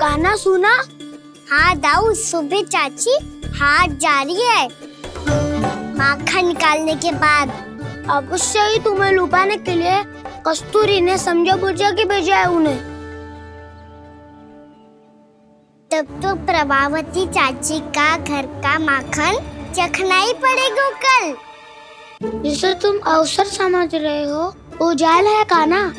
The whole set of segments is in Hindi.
गाना सुना? हाँ दाऊ, सुबह चाची, हाथ जा रही है। माखन निकालने के बाद। अवश्य ही तुम्हें लुभाने के लिए कस्तूरी ने समझा बुझा के भेजा है उन्हें। तब तो प्रभावती चाची का घर का माखन चखना ही पड़ेगा कल। जिसे तुम अवसर समझ रहे हो? उजाल है काना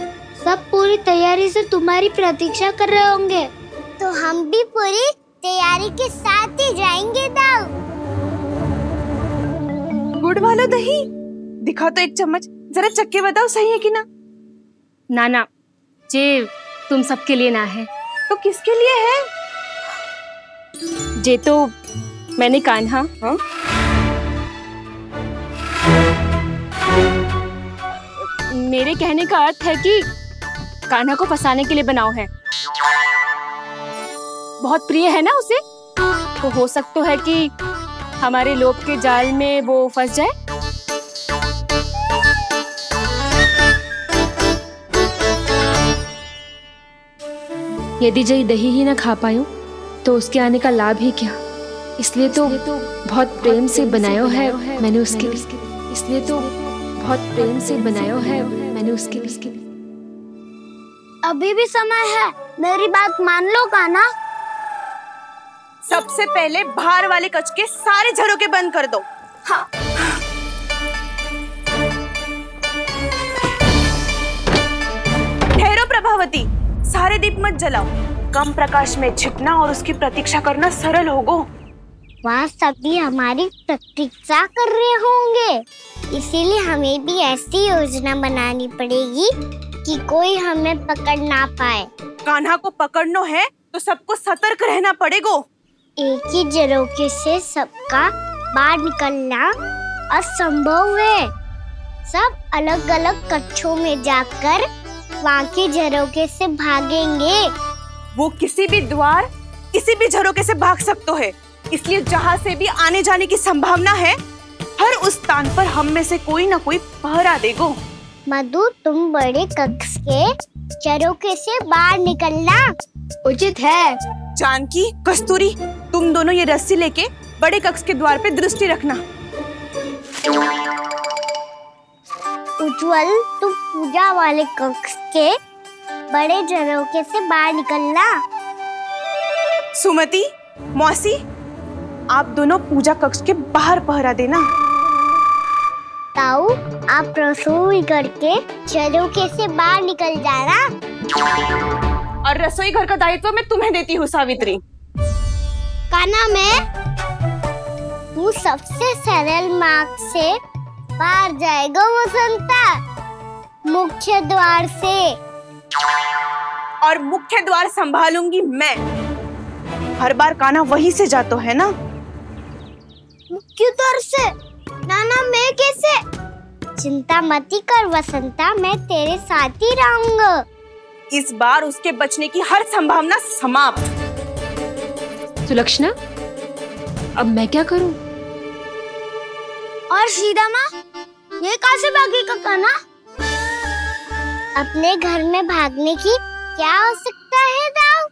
सब पूरी तैयारी से तुम्हारी प्रतीक्षा कर रहे होंगे। तो हम भी पूरी तैयारी के साथ ही जाएँगे दाऊ। गुड़ वाला दही? दिखाओ तो एक चम्मच। जरा चक्के बताओ सही है कि ना? ना ना जे तुम सबके लिए ना है। तो किसके लिए है? जे तो मैंने कान्हा हाँ? मेरे कहने का अर्थ है कि कान्हा को फंसाने के लिए बनाओ है। बहुत प्रिय है ना उसे? तो हो सकता है कि हमारे लोभ के जाल में वो फंस जाए। यदि जय दही ही ना खा पायो तो उसके आने का लाभ ही क्या? इसलिए तो बहुत प्रेम से बनायो है मैंने उसके लिए। इसलिए तो बहुत प्रेम से बनायो है मैंने उसके लिए। अभी भी समय है। मेरी बात मान लो काना सबसे पहले बाहर वाले कच के सारे झरोके बंद कर दो। हाँ। ठहरो प्रभावती। सारे दीप मत जलाओ। कम प्रकाश में छिपना और उसकी प्रतीक्षा करना सरल होगो। वहाँ सभी हमारी प्रतीक्षा कर रहे होंगे। इसीलिए हमें भी ऐसी योजना बनानी पड़ेगी कि कोई हमें पकड़ ना पाए। कान्हा को पकड़ना है तो सबको सतर्क रहना पड़ेगो। एक ही झरोके से सबका बाहर निकलना असंभव है। सब अलग अलग कक्षों में जाकर वहाँ के झरोके से भागेंगे। वो किसी भी द्वार किसी भी झरोके से भाग सकते है। इसलिए जहाँ से भी आने जाने की संभावना है हर उस स्थान पर हम में से कोई ना कोई पहरा देगो। मधु तुम बड़े कक्ष के झरोके से बाहर निकलना। उचित है। जानकी कस्तूरी। तुम दोनों ये रस्सी लेके बड़े कक्ष के द्वार पे दृष्टि रखना। उज्जवल तुम पूजा वाले कक्ष के बड़े झरोके से बाहर निकलना। सुमति मौसी आप दोनों पूजा कक्ष के बाहर पहरा देना। ताऊ आप रसोई करके झरोके से बाहर निकल जाना। और रसोई घर का दायित्व मैं तुम्हें देती हूँ सावित्री। काना मैं तू सबसे सरल मार्ग से बाहर जाएगा वसंता मुख्य द्वार से। और मुख्य द्वार संभालूँगी मैं। हर बार काना वहीं से जातो है ना? मुख्य द्वार से? नाना मैं कैसे? चिंता मती कर वसंता मैं तेरे साथ ही रहूँगा। इस बार उसके बचने की हर संभावना समाप्त। सुलक्षणा अब मैं क्या करूँ? और सीधा माँ ये कहाँ से भागी का काना अपने घर में भागने की क्या हो सकता है दाऊ?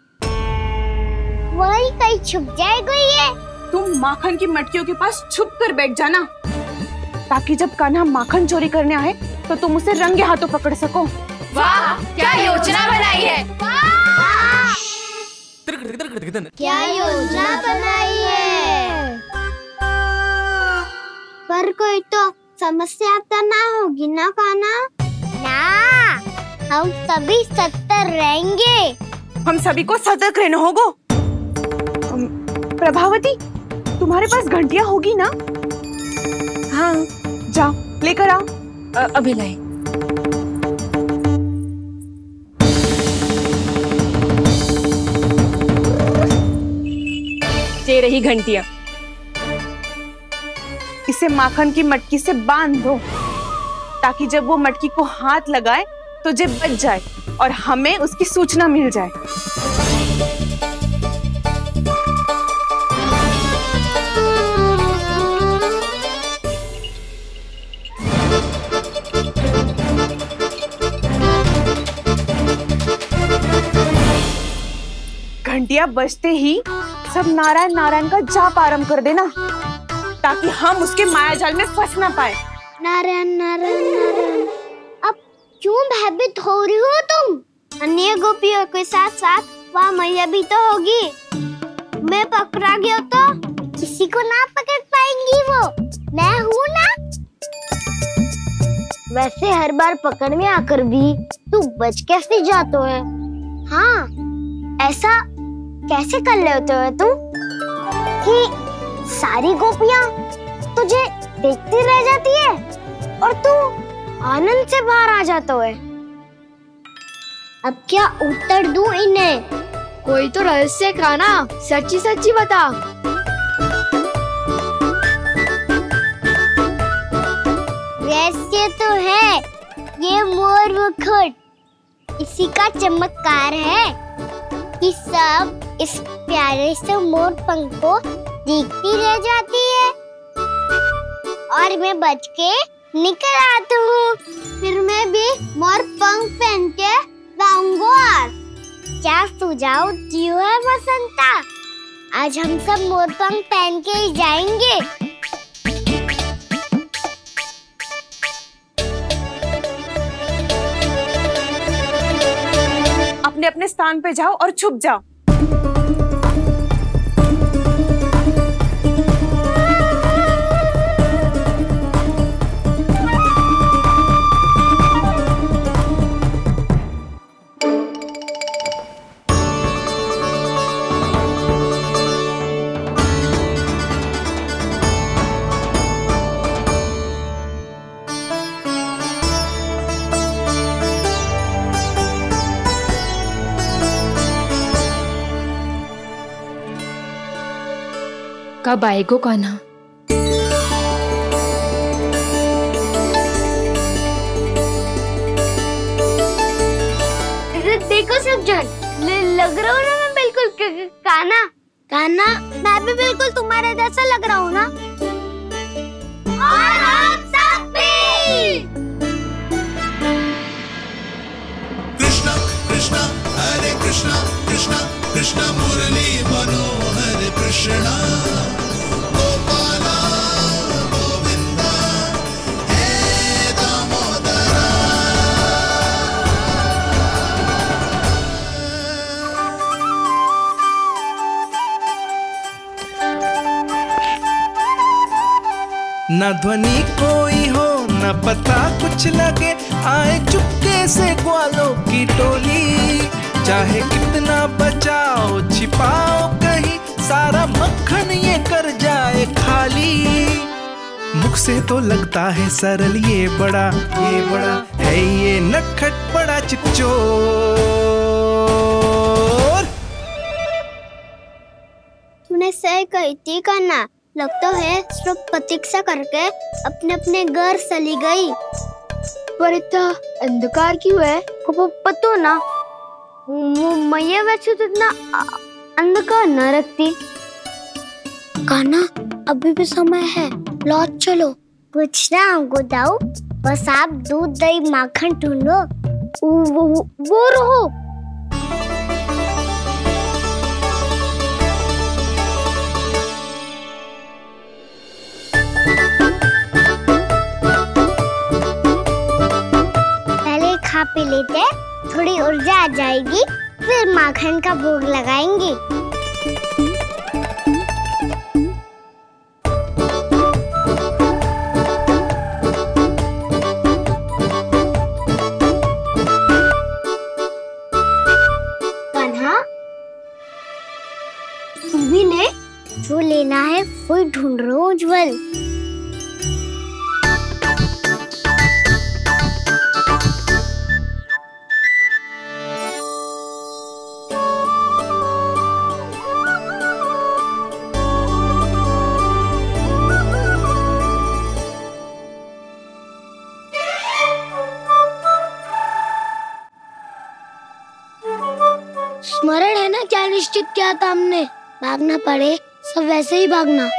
वही कहीं छुप जाएगा ये। तुम माखन की मटकियों के पास छुप कर बैठ जाना। ताकि जब कान्हा माखन चोरी करने आए तो तुम उसे रंगे हाथों पकड़ सको। वाह क्या योजना बनाई है? क्या योजना बनाई है? पर कोई तो समस्या तो ना होगी ना काना ना हम सभी सत्तर रहेंगे। हम सभी को सतर्क रहना होगो। प्रभावती तुम्हारे पास घंटिया होगी ना? हाँ जाओ लेकर आओ। अभी लाई रही घंटिया। इसे माखन की मटकी से बाँध दो, ताकि जब वो मटकी को हाथ लगाए तो जे बच जाए और हमें उसकी सूचना मिल जाए। घंटिया बजते ही सब नारायण नारायण का जाप आरंभ कर देना। ताकि हम उसके माया जाल में फंस ना पाए। नारायण नारायण नारायण, अब क्यों भयभीत हो रही हो तुम? अन्य गोपियों के साथ साथ वहाँ मैया भी तो होगी। मैं पकड़ा गया तो किसी को ना पकड़ पाएँगी वो। मैं हूँ ना। वैसे हर बार पकड़ में आकर भी तू बच कैसे जातो है? हाँ ऐसा कैसे कर लेते हो तुम? कि सारी गोपियाँ तुझे देखती रह जाती है और तू आनंद से बाहर आ जाता है। अब क्या उत्तर दूँ इन्हें? कोई तो रहस्य का ना सच्ची सच्ची बता। रहस्य तो है ये मोर मुकुट। इसी का चमत्कार है कि सब इस प्यारे से मोर पंख को देखती रह जाती है। और मैं बच के निकल आती हूँ। फिर मैं भी मोर पंख पहन के गाऊँगा क्या सुझाव दियो है बसंता आज हम सब मोर पंख पहन के ही जाएँगे। अपने अपने स्थान पे जाओ और छुप जाओ। कब आएगो कान्हा देखो सब जन। लग रहा हूँ ना मैं बिल्कुल काना। काना? मैं भी बिल्कुल तुम्हारे जैसा लग रहा हूँ ना। और हम सब भी। कृष्ण कृष्ण हरे कृष्ण कृष्ण कृष्ण मुरली मनोहर कृष्ण। न ध्वनि कोई हो न पता कुछ लगे। आए चुपके से ग्वालों की टोली। चाहे कितना बचाओ, छिपाओ कहीं। सारा मक्खन ये कर जाए खाली। मुख से तो लगता है सरल ये बड़ा ये बड़ा है ये नटखट बड़ा चिच्चोर। तूने सही कही थी काना लगता है सिर्फ़ प्रतीक्षा करके अपने अपने घर चली गई। पर इतना अंधकार क्यों है? वो पतो ना। वो मैया वैसे तो इतना अंधकार न रखती। काना अभी भी समय है। लौट चलो। कुछ ना हमको दाऊ बस आप दूध दही माखन ढूंढो। वो वो- वो रहो। खा पी लेते थोड़ी ऊर्जा आ जाएगी फिर माखन का भोग लगाएँगे। निश्चित किया था हमने। भागना पड़े सब वैसे ही भागना।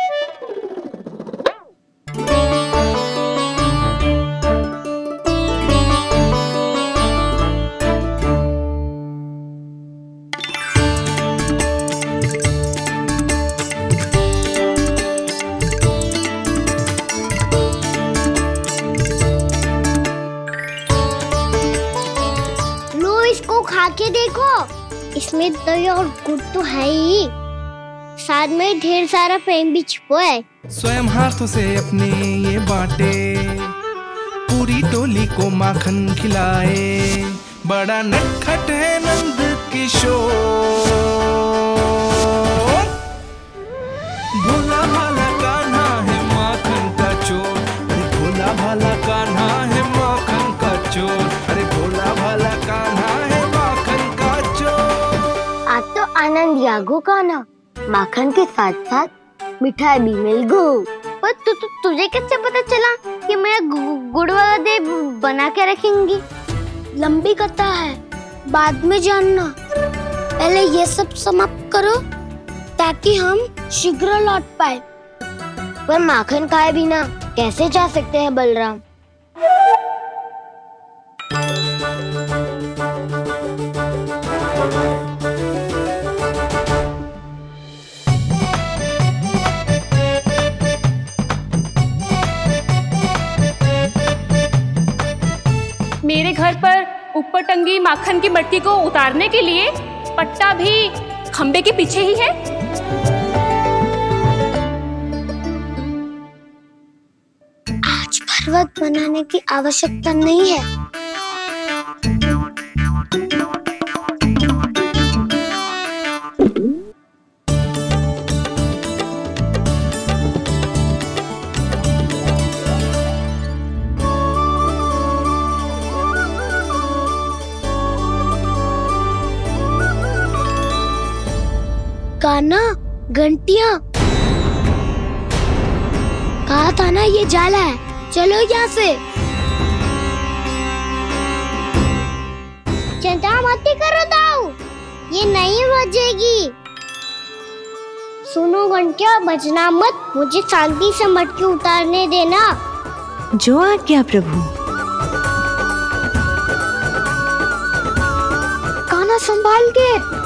देखो। इसमें दही और गुड़ तो है ही। साथ में ढेर सारा प्रेम भी छुपा है। स्वयं हाथों से अपने ये बांटे, पूरी टोली को माखन खिलाए। बड़ा नटखट है नंद किशोर। भोला भाला कान्हा है माखन का चोर। अरे भोला भाला कान्हा है माखन का चोर। अरे भोला भाला कान्हा आनंद यागो का ना? माखन के साथ साथ मिठाई भी मिल गो पर तु, तु, तुझे कैसे पता चला कि मैं गुड़ वाला दे बना के रखेंगी? लंबी कथा है बाद में जानना। पहले ये सब समाप्त करो ताकि हम शीघ्र लौट पाए। पर माखन खाए बिना कैसे जा सकते हैं बलराम? ऊपर माखन की मटकी को उतारने के लिए पट्टा भी खंबे के पीछे ही है। आज पर्वत बनाने की आवश्यकता नहीं है। घंटिया। कहा था ना ये जाला है? चलो यहाँ से। चिंता मत करो दाऊ। ये नहीं बजेगी। सुनो घंटिया बजना मत। मुझे शांति से मटकी उतारने देना। जो आज्ञा प्रभु। काना संभाल के।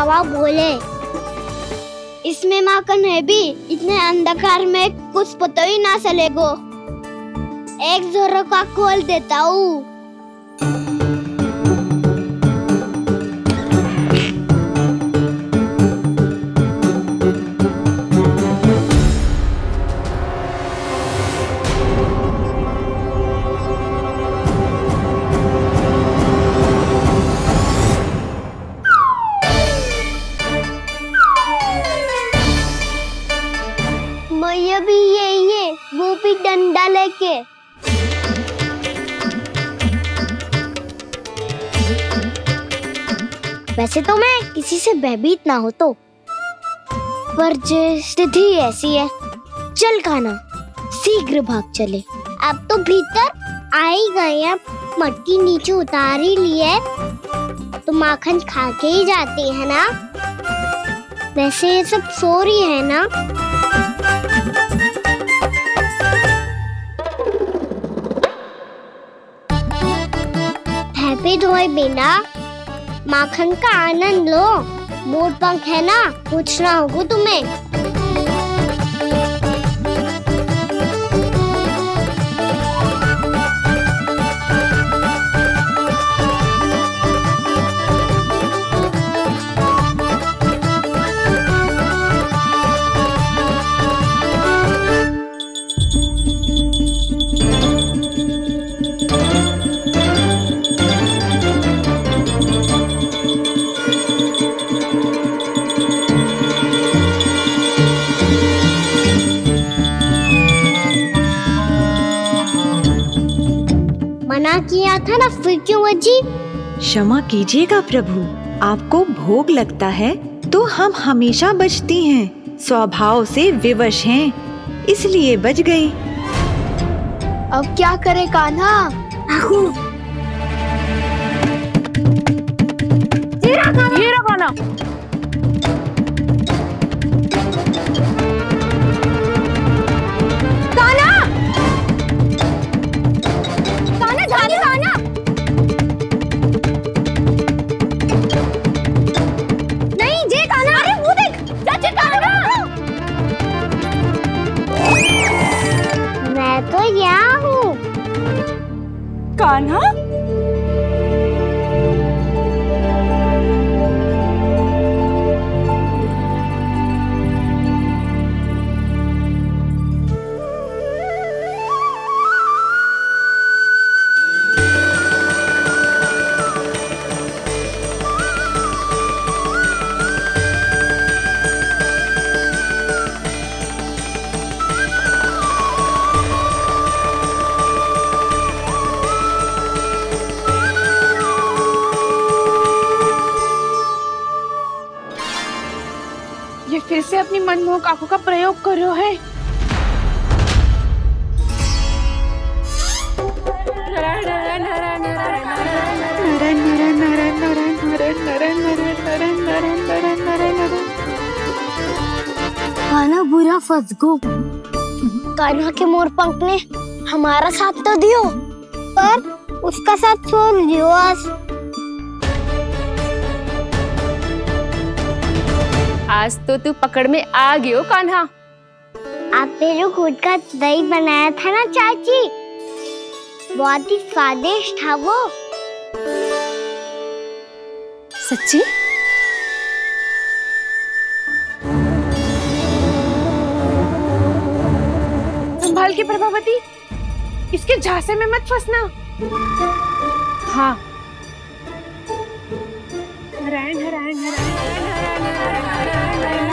धावा बोले। इसमें माकन है भी इतने अंधकार में कुछ पता ही ना चलेगो। एक जोरों का खोल देता हूँ। डंडा लेके। वैसे तो मैं किसी से भयभीत ना हो तो। पर स्थिति ऐसी है, चल खाना, शीघ्र भाग चले। अब तो भीतर आ ही गए हैं, मटकी नीचे उतार ही लिए तो माखन खा के ही जाते हैं ना? वैसे ये सब सो रही है ना? हैप्पी धोए बेटा माखन का आनंद लो। मोर पंख है ना पूछना होगा तुम्हें। किया था ना फिर क्यों अजी क्षमा कीजिएगा प्रभु आपको भोग लगता है तो हम हमेशा बचती हैं स्वभाव से विवश हैं इसलिए बच गई। अब क्या करे कान्हा? ये ना ये फिर से अपनी मनमोहक आँखों का प्रयोग कर रहे है कान्हा बुरा फंस गो कान्हा के मोर पंख ने हमारा साथ तो दियो, पर उसका साथ छोड़ दियो आज। आज तो तू पकड़ में आ गयो कान्हा। आपने जो खुद का दही बनाया था ना चाची? बहुत ही स्वादिष्ट था वो। सच्ची? संभाल के प्रभावती इसके झांसे में मत फंसना। हाँ। नारायण नारायण नारायण नारायण नारायण नारायण नारायण